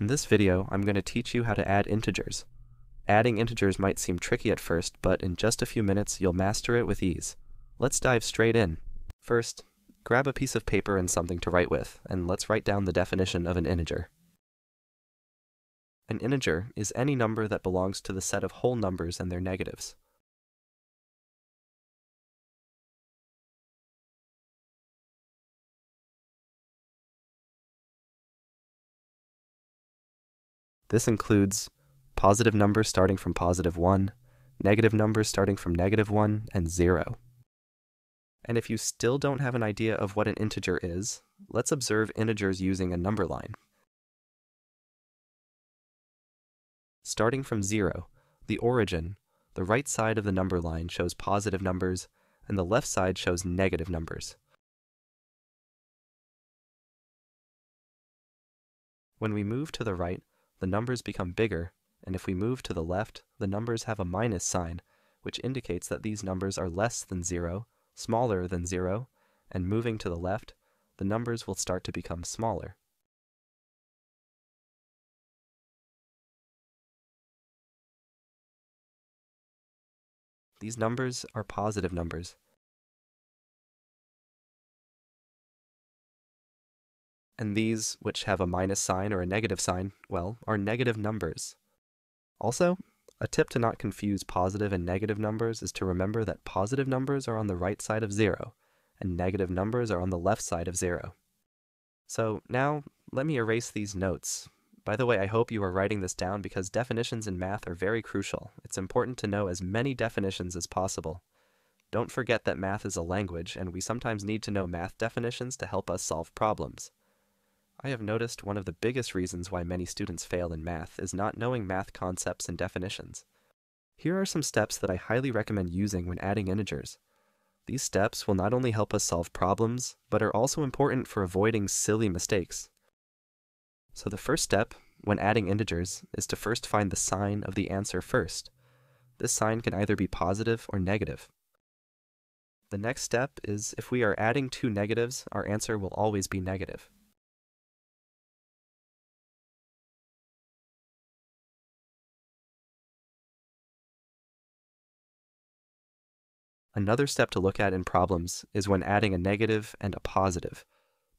In this video, I'm going to teach you how to add integers. Adding integers might seem tricky at first, but in just a few minutes you'll master it with ease. Let's dive straight in. First, grab a piece of paper and something to write with, and let's write down the definition of an integer. An integer is any number that belongs to the set of whole numbers and their negatives. This includes positive numbers starting from positive 1, negative numbers starting from negative 1, and 0. And if you still don't have an idea of what an integer is, let's observe integers using a number line. Starting from 0, the origin, the right side of the number line shows positive numbers, and the left side shows negative numbers. When we move to the right, the numbers become bigger, and if we move to the left, the numbers have a minus sign, which indicates that these numbers are less than 0, smaller than 0, and moving to the left, the numbers will start to become smaller. These numbers are positive numbers, And these, which have a minus sign or a negative sign, well, are negative numbers. Also, a tip to not confuse positive and negative numbers is to remember that positive numbers are on the right side of zero, and negative numbers are on the left side of zero. So now, let me erase these notes. By the way, I hope you are writing this down because definitions in math are very crucial. It's important to know as many definitions as possible. Don't forget that math is a language, and we sometimes need to know math definitions to help us solve problems. I have noticed one of the biggest reasons why many students fail in math is not knowing math concepts and definitions. Here are some steps that I highly recommend using when adding integers. These steps will not only help us solve problems, but are also important for avoiding silly mistakes. So the first step, when adding integers, is to first find the sign of the answer first. This sign can either be positive or negative. The next step is if we are adding two negatives, our answer will always be negative. Another step to look at in problems is when adding a negative and a positive.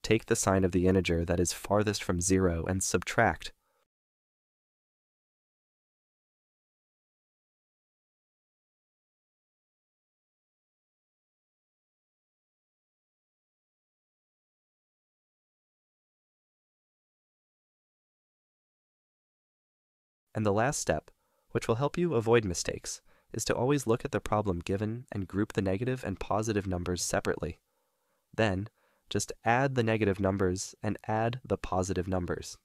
Take the sign of the integer that is farthest from zero and subtract. And the last step, which will help you avoid mistakes, is to always look at the problem given and group the negative and positive numbers separately. Then, just add the negative numbers and add the positive numbers.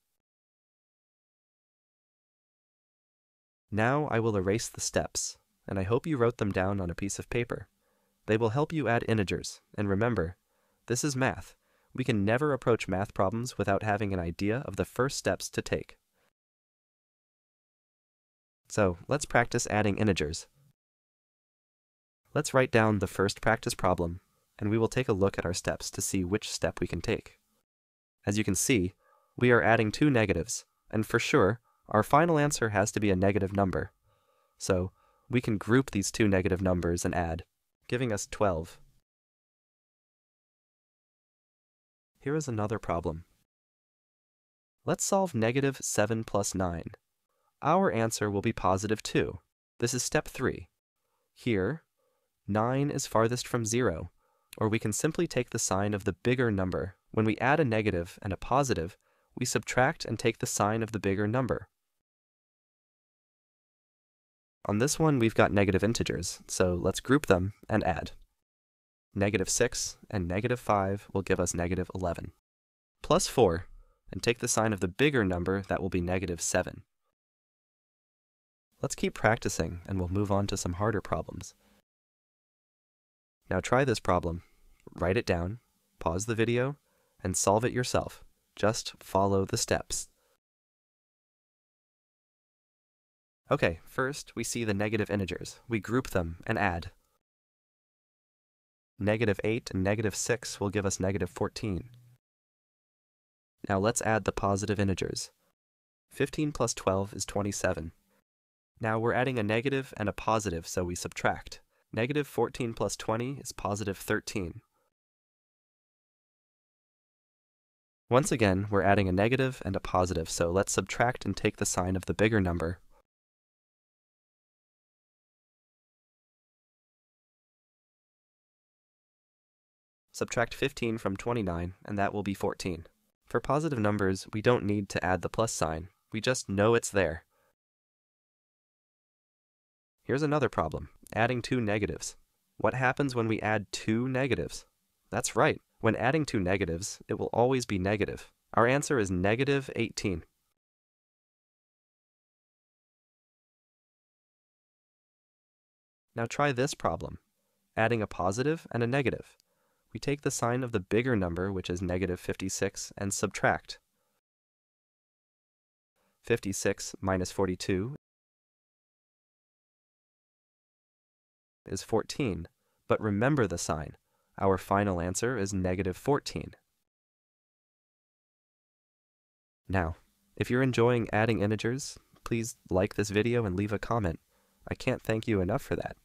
Now I will erase the steps, and I hope you wrote them down on a piece of paper. They will help you add integers, and remember, this is math. We can never approach math problems without having an idea of the first steps to take. So let's practice adding integers. Let's write down the first practice problem, and we will take a look at our steps to see which step we can take. As you can see, we are adding two negatives, and for sure, our final answer has to be a negative number. So, we can group these two negative numbers and add, giving us 12. Here is another problem. Let's solve negative 7 plus 9. Our answer will be positive 2. This is step 3. Here, 9 is farthest from 0, or we can simply take the sign of the bigger number. When we add a negative and a positive, we subtract and take the sign of the bigger number. On this one, we've got negative integers, so let's group them and add. Negative 6 and negative 5 will give us negative 11. Plus 4, and take the sign of the bigger number, that will be negative 7. Let's keep practicing, and we'll move on to some harder problems. Now try this problem. Write it down, pause the video, and solve it yourself. Just follow the steps. Okay, first we see the negative integers. We group them and add. Negative 8 and negative 6 will give us negative 14. Now let's add the positive integers. 15 plus 12 is 27. Now we're adding a negative and a positive, so we subtract. Negative 14 plus 20 is positive 13. Once again, we're adding a negative and a positive, so let's subtract and take the sign of the bigger number. Subtract 15 from 29, and that will be 14. For positive numbers, we don't need to add the plus sign. We just know it's there. Here's another problem, adding two negatives. What happens when we add two negatives? That's right, when adding two negatives, it will always be negative. Our answer is negative 18. Now try this problem, adding a positive and a negative. We take the sign of the bigger number, which is negative 56, and subtract. 56 minus 42 is 14, but remember the sign. Our final answer is negative 14. Now, if you're enjoying adding integers, please like this video and leave a comment. I can't thank you enough for that.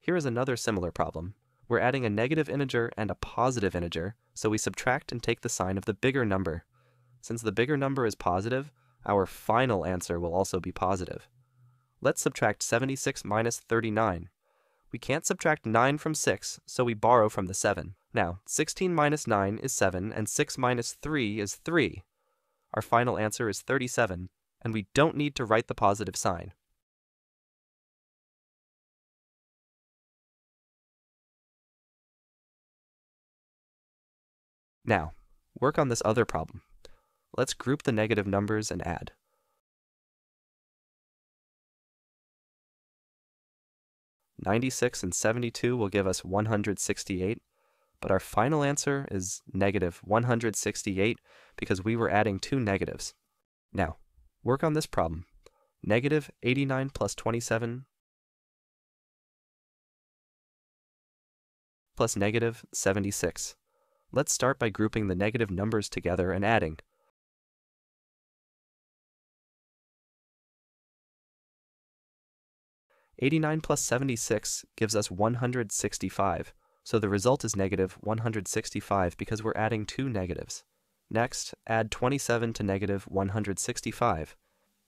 Here is another similar problem. We're adding a negative integer and a positive integer, so we subtract and take the sign of the bigger number. Since the bigger number is positive, our final answer will also be positive. Let's subtract 76 minus 39. We can't subtract 9 from 6, so we borrow from the 7. Now, 16 minus 9 is 7, and 6 minus 3 is 3. Our final answer is 37, and we don't need to write the positive sign. Now, work on this other problem. Let's group the negative numbers and add. 96 and 72 will give us 168, but our final answer is negative 168 because we were adding two negatives. Now, work on this problem. Negative 89 plus 27 plus negative 76. Let's start by grouping the negative numbers together and adding. 89 plus 76 gives us 165, so the result is negative 165 because we're adding two negatives. Next, add 27 to negative 165.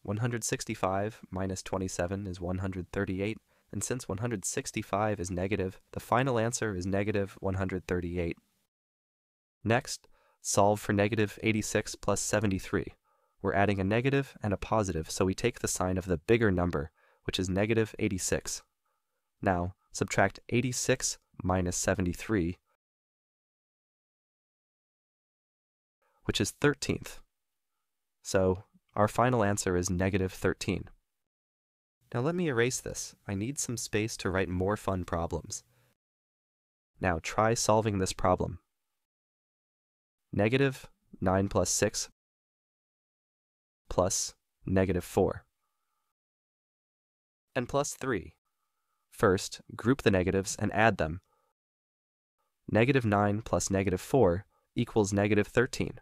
165 minus 27 is 138, and since 165 is negative, the final answer is negative 138. Next, solve for negative 86 plus 73. We're adding a negative and a positive, so we take the sign of the bigger number, which is negative 86. Now, subtract 86 minus 73, which is 13th. So, our final answer is negative 13. Now let me erase this. I need some space to write more fun problems. Now try solving this problem. Negative 9 plus 6 plus negative 4 and plus 3. First, group the negatives and add them. Negative 9 plus negative 4 equals negative 13.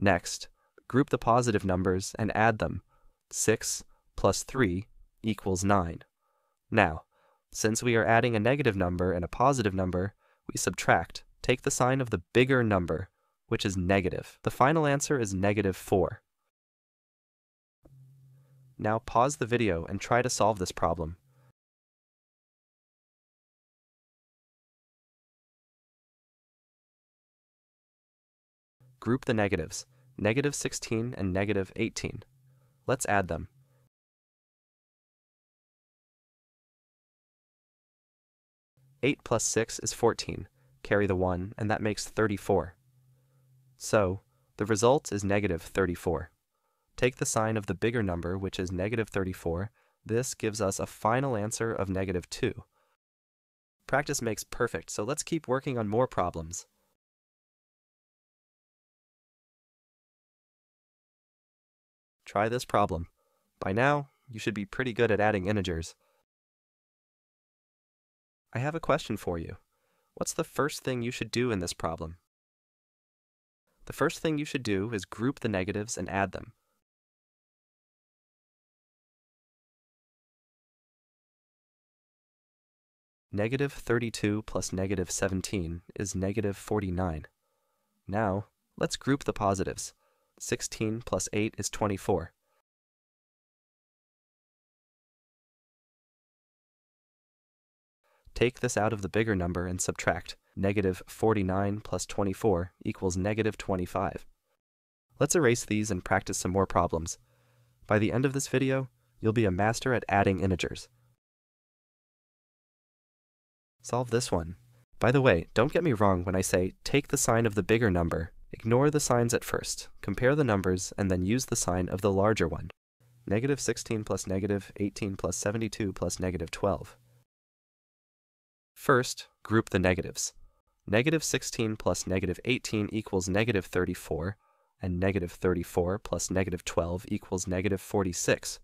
Next, group the positive numbers and add them. 6 plus 3 equals 9. Now, since we are adding a negative number and a positive number, we subtract. Take the sign of the bigger number, which is negative. The final answer is negative 4. Now pause the video and try to solve this problem. Group the negatives, negative 16 and negative 18. Let's add them. Eight plus six is 14. Carry the one, and that makes 34. So, the result is negative 34. Take the sign of the bigger number, which is negative 34. This gives us a final answer of negative 2. Practice makes perfect, so let's keep working on more problems. Try this problem. By now, you should be pretty good at adding integers. I have a question for you. What's the first thing you should do in this problem? The first thing you should do is group the negatives and add them. Negative 32 plus negative 17 is negative 49. Now, let's group the positives. 16 plus 8 is 24. Take this out of the bigger number and subtract. Negative 49 plus 24 equals negative 25. Let's erase these and practice some more problems. By the end of this video, you'll be a master at adding integers. Solve this one. By the way, don't get me wrong when I say take the sign of the bigger number. Ignore the signs at first, compare the numbers, and then use the sign of the larger one. Negative 16 plus negative 18 plus 72 plus negative 12. First, group the negatives. Negative 16 plus negative 18 equals negative 34, and negative 34 plus negative 12 equals negative 46.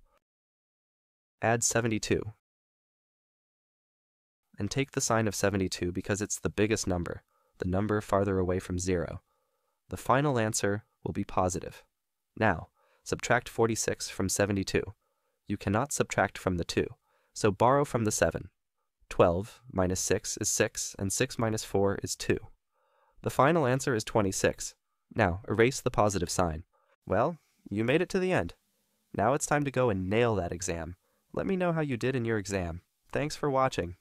Add 72. And take the sign of 72 because it's the biggest number, the number farther away from zero. The final answer will be positive. Now, subtract 46 from 72. You cannot subtract from the 2, so borrow from the 7. 12 minus 6 is 6, and 6 minus 4 is 2. The final answer is 26. Now, erase the positive sign. Well, you made it to the end. Now it's time to go and nail that exam. Let me know how you did in your exam. Thanks for watching.